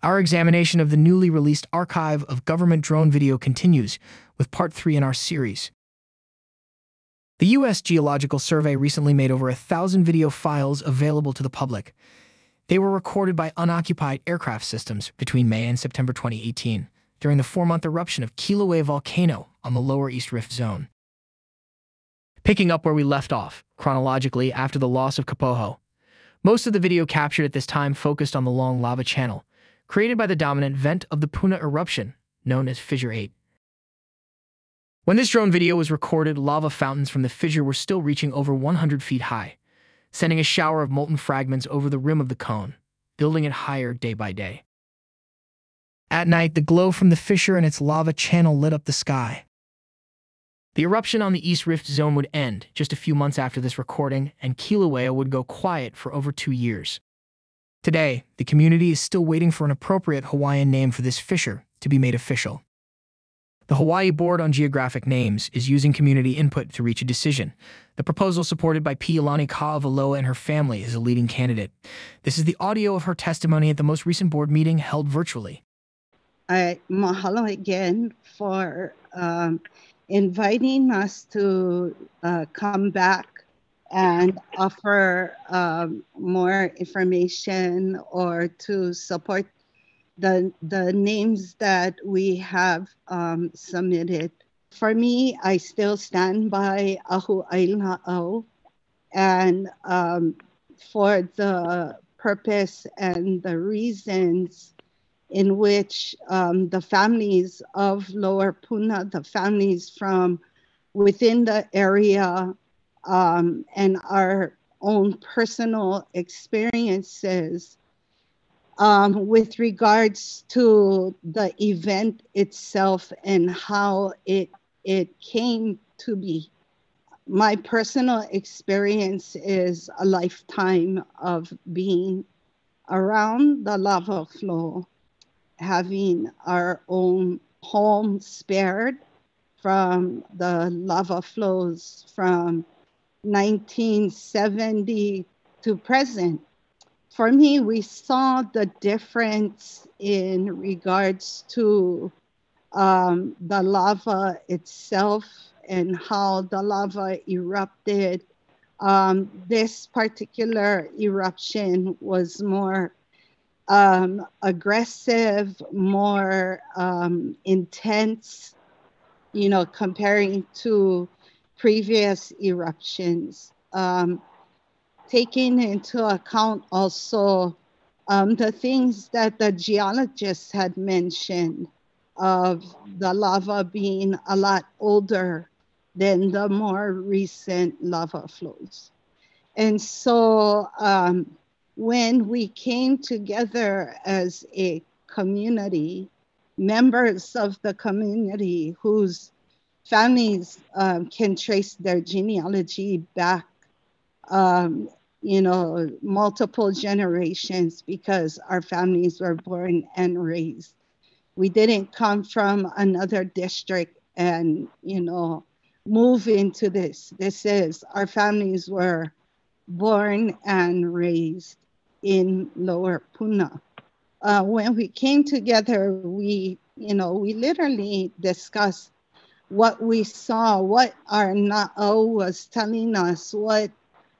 Our examination of the newly released archive of government drone video continues with part three in our series. The U.S. Geological Survey recently made over a thousand video files available to the public. They were recorded by unoccupied aircraft systems between May and September 2018 during the four month eruption of Kilauea volcano on the lower East Rift Zone. Picking up where we left off, chronologically after the loss of Kapoho, most of the video captured at this time focused on the long lava channel, created by the dominant vent of the Puna eruption, known as Fissure 8. When this drone video was recorded, lava fountains from the fissure were still reaching over 100 feet high, sending a shower of molten fragments over the rim of the cone, building it higher day by day. At night, the glow from the fissure and its lava channel lit up the sky. The eruption on the East Rift Zone would end just a few months after this recording, and Kilauea would go quiet for over two years. Today, the community is still waiting for an appropriate Hawaiian name for this fissure to be made official. The Hawaii Board on Geographic Names is using community input to reach a decision. The proposal supported by Pi'ilani Ka'awaloa and her family is a leading candidate. This is the audio of her testimony at the most recent board meeting held virtually. I mahalo again for um, inviting us to uh, come back and offer um, more information or to support the, the names that we have um, submitted. For me, I still stand by Ahu Aila'au and um, for the purpose and the reasons in which um, the families of Lower Puna, the families from within the area, um, and our own personal experiences um, with regards to the event itself and how it it came to be. My personal experience is a lifetime of being around the lava flow, having our own home spared from the lava flows from 1970 to present for me, we saw the difference in regards to um, the lava itself and how the lava erupted. Um, this particular eruption was more um, aggressive, more um, intense, you know, comparing to previous eruptions. Um, taking into account also um, the things that the geologists had mentioned of the lava being a lot older than the more recent lava flows. And so um, when we came together as a community, members of the community whose families um, can trace their genealogy back um, you know, multiple generations because our families were born and raised. We didn't come from another district and, you know, move into this. This is our families were born and raised in Lower Puna. Uh, when we came together, we, you know, we literally discussed what we saw, what our Na'au was telling us, what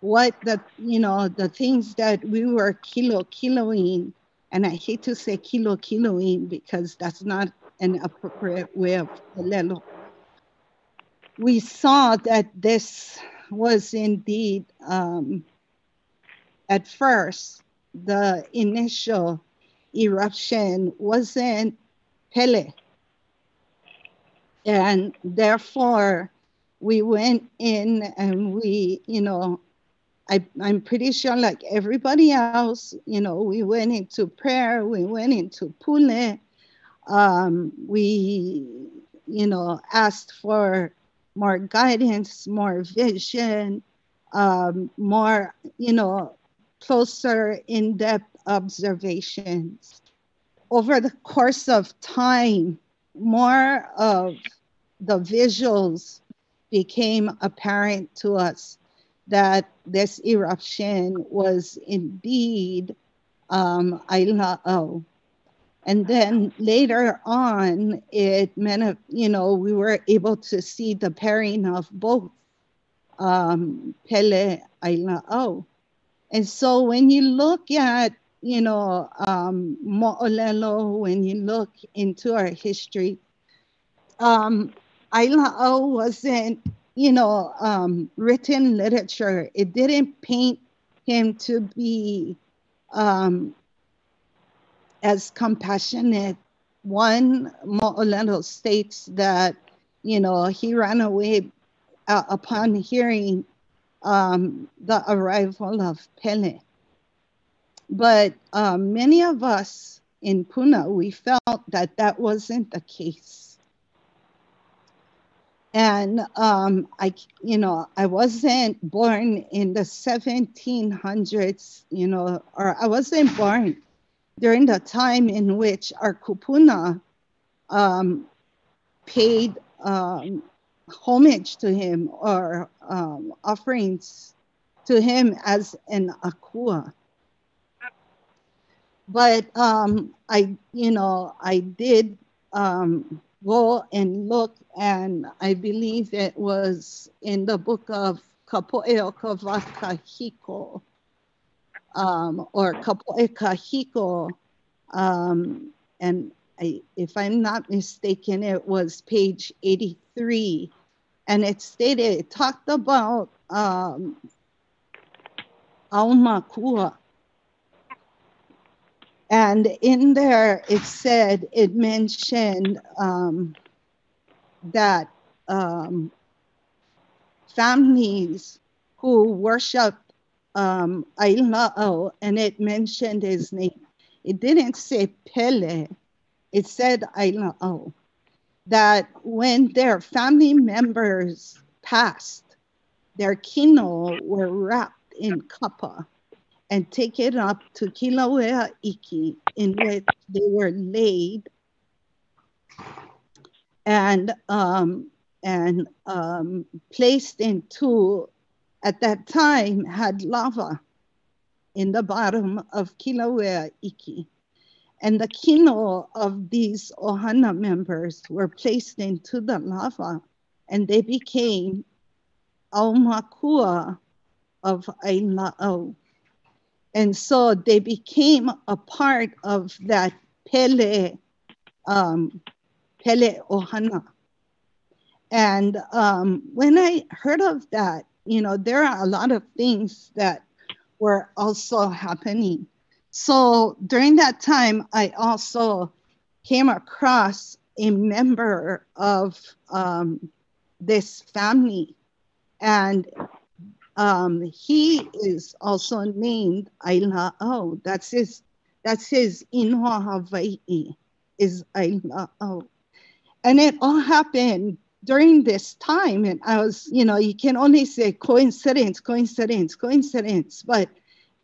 what the you know the things that we were kilo kiloing. And i hate to say kilo kiloing because that's not an appropriate way of lelo we saw that this was indeed um, at first the initial eruption wasn't pele and therefore we went in and we you know I, I'm pretty sure, like everybody else, you know, we went into prayer, we went into Pune, um, we, you know, asked for more guidance, more vision, um, more, you know, closer, in depth observations. Over the course of time, more of the visuals became apparent to us that this eruption was indeed um, Aila'au. And then later on, it meant, you know, we were able to see the pairing of both um, Pele Aila'au. And so when you look at, you know, um, Mo'olelo, when you look into our history, um, Aila'au wasn't, you know, um, written literature. It didn't paint him to be um, as compassionate. One, Mo'olelo states that, you know, he ran away uh, upon hearing um, the arrival of Pele. But um, many of us in Puna, we felt that that wasn't the case. And um, I, you know, I wasn't born in the 1700s, you know, or I wasn't born during the time in which our kupuna um, paid um, homage to him or um, offerings to him as an akua. But um, I, you know, I did um, go and look, and I believe it was in the book of Kapo'eo Kavakahiko um, or Kapo'e Kahiko, um, and I, if I'm not mistaken, it was page 83. And it stated, it talked about um. And in there, it said, it mentioned um, that um, families who worship um, Aila'au, and it mentioned his name. It didn't say Pele, it said Aila'au. That when their family members passed, their kino were wrapped in kapa and take it up to Kilauea Iki, in which they were laid and um, and um, placed into at that time had lava in the bottom of Kilauea Iki. And the kino of these Ohana members were placed into the lava and they became Aumakua of Aila'au. And so they became a part of that Pele, um, Pele Ohana. And um, when I heard of that, you know, there are a lot of things that were also happening. So during that time, I also came across a member of um, this family, and um, he is also named Aila'au. That's his. That's his Inoa Hawaii is Aila O, and it all happened during this time, and I was, you know, you can only say coincidence, coincidence, coincidence. But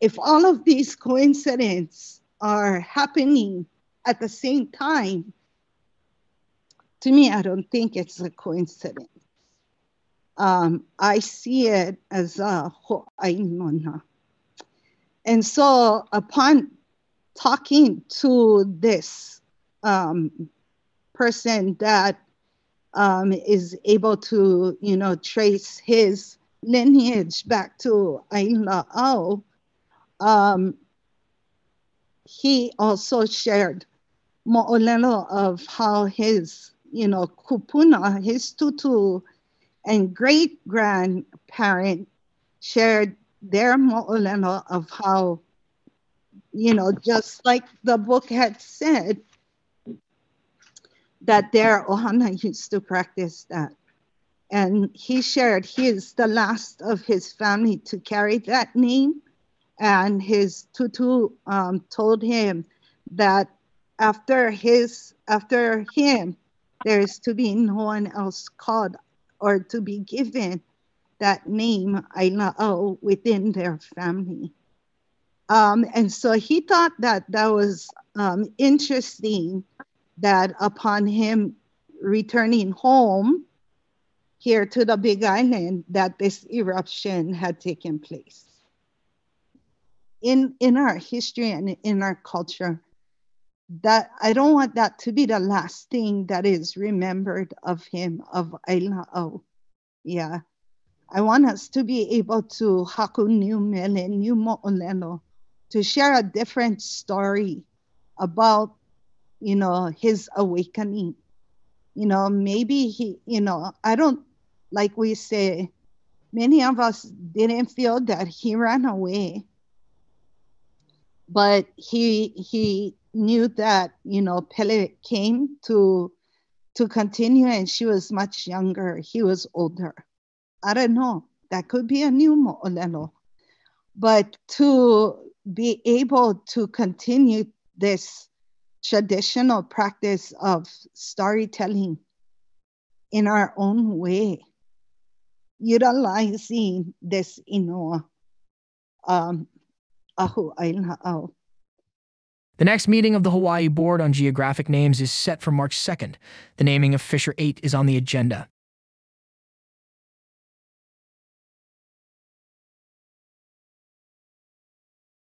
if all of these coincidences are happening at the same time, to me, I don't think it's a coincidence. Um, I see it as a ho'ailona. And so upon talking to this um, person that um, is able to, you know, trace his lineage back to Aila'au, um, he also shared mo'olelo of how his, you know, kupuna, his tutu and great grandparent shared their mo'olelo of how, you know, just like the book had said, that their Ohana used to practice that. And he shared he is the last of his family to carry that name. And his tutu um, told him that after his after him, there is to be no one else called or to be given that name Aila'au within their family. Um, and so he thought that that was um, interesting that upon him returning home here to the Big Island, that this eruption had taken place. In, in our history and in our culture, that I don't want that to be the last thing that is remembered of him, of Aila'au. Yeah. I want us to be able to haku new mele, new mo'olelo, to share a different story about, you know, his awakening. You know, maybe he, you know, I don't, like we say, many of us didn't feel that he ran away but he he knew that you know Pele came to to continue and she was much younger. He was older. I don't know. That could be a new mo'olelo but to be able to continue this traditional practice of storytelling in our own way utilizing this inoa um, ahu aila'au. The next meeting of the Hawaii Board on Geographic Names is set for March 2nd. The naming of Fissure 8 is on the agenda.